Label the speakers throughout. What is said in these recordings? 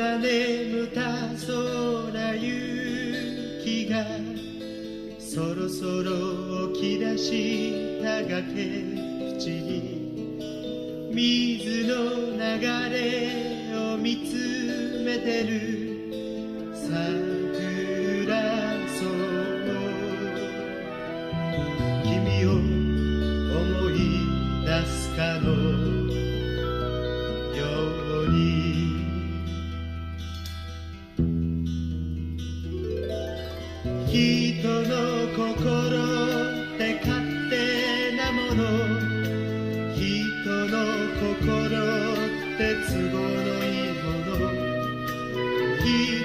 Speaker 1: 眠たそうな雪がそろそろ起き出した崖っぷちに水の流れを見つめてる he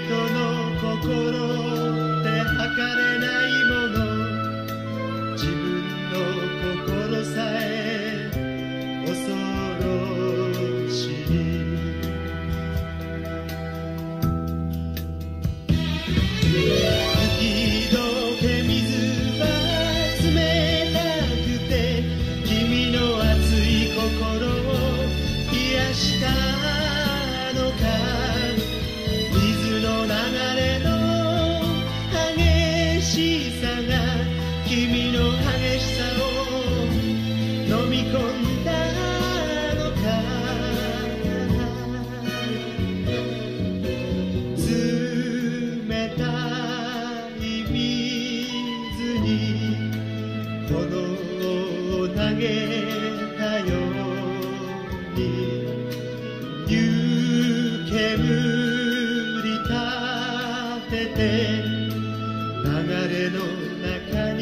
Speaker 1: て流れの中に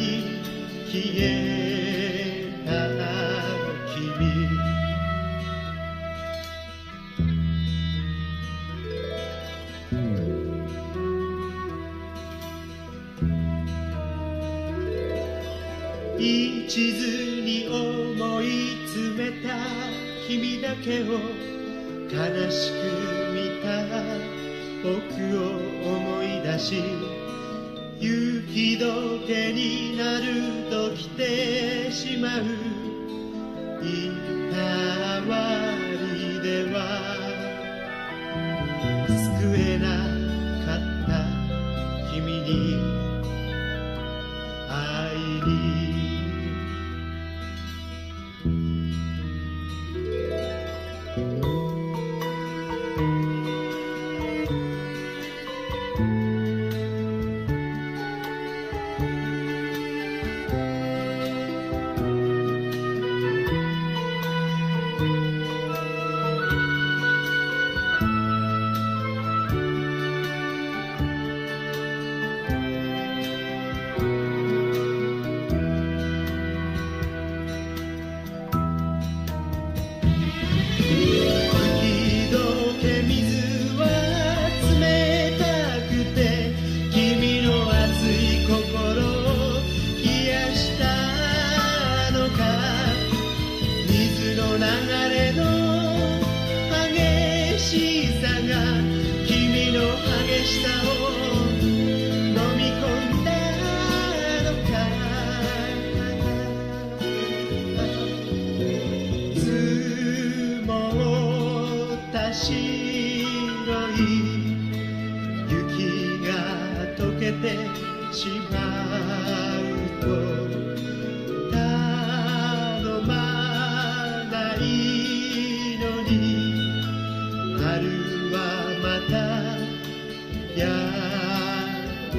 Speaker 1: 消えた君一途に思い詰めた君だけを悲しく見た。僕を思い出し雪解けになると来てしまう。いたわりでは救えなかった君に会いに白い雪が溶けてしまうと頼まないのに春はまたやって